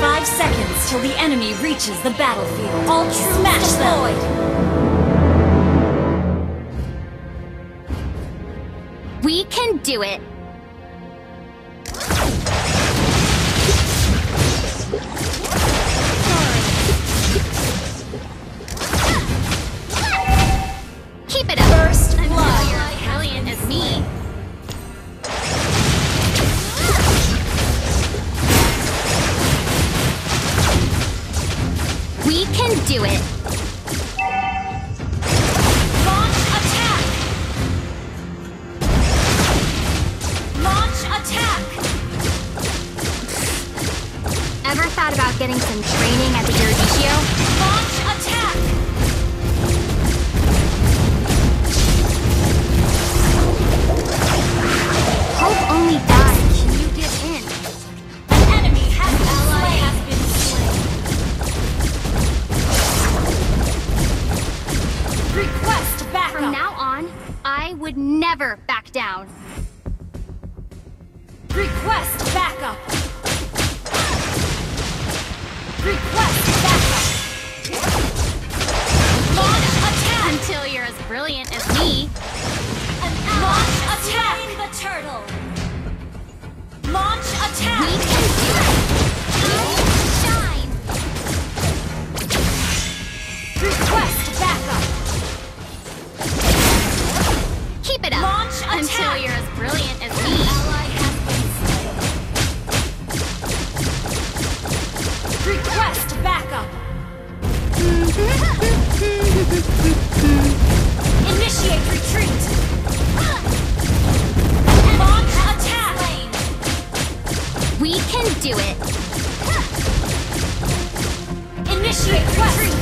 Five seconds till the enemy reaches the battlefield. All true Smash destroyed! We can do it! We can do it! Launch attack! Launch attack! Ever thought about getting some training at the Eruditio? Launch would never back down. Request backup. Until you're as brilliant as me. Ally has been slain. Request backup. Initiate retreat. Launch attack. We can do it! Initiate retreat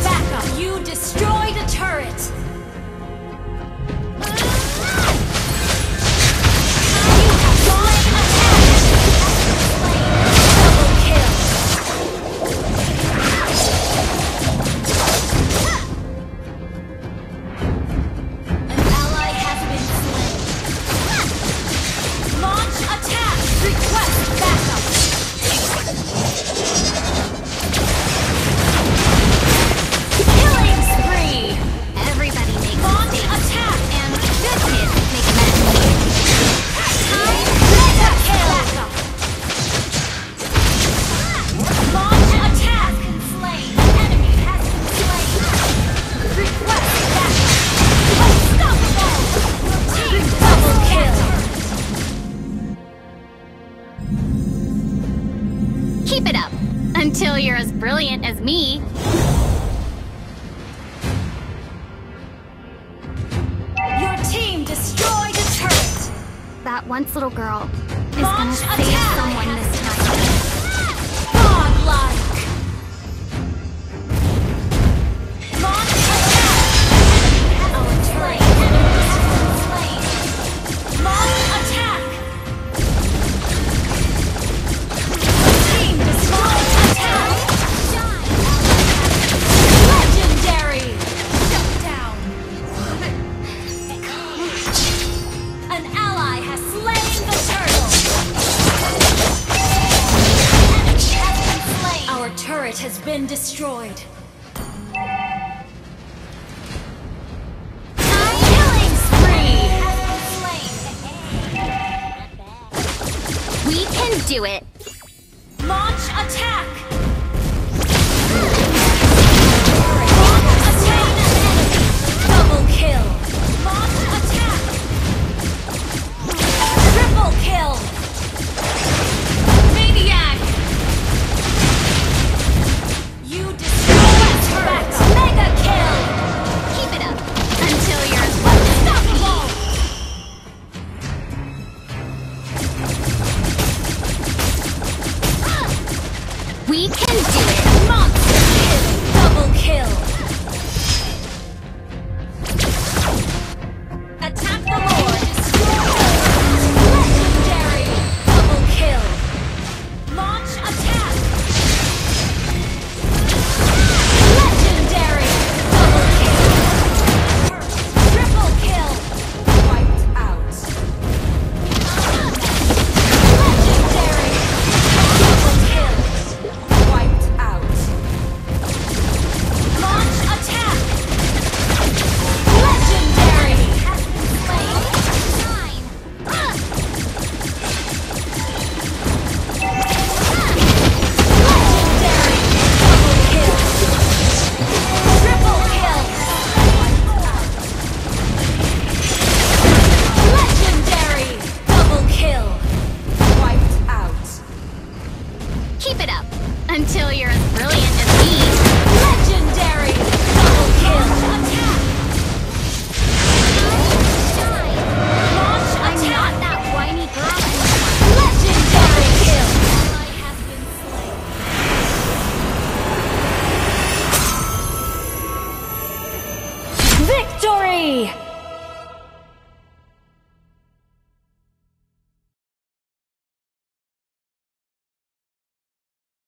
Keep it up! Until you're as brilliant as me. Your team destroyed a turret. That once little girl is Launch gonna save attack. someone this has been destroyed. Killing spree. We can do it! Launch attack. We can do it! Monster kill! Double kill! Hooray!